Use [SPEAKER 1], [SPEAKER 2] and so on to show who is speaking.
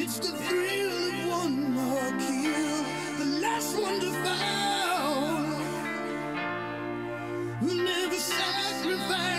[SPEAKER 1] It's the thrill of one more kill, the last one to fall. Who never sacrificed.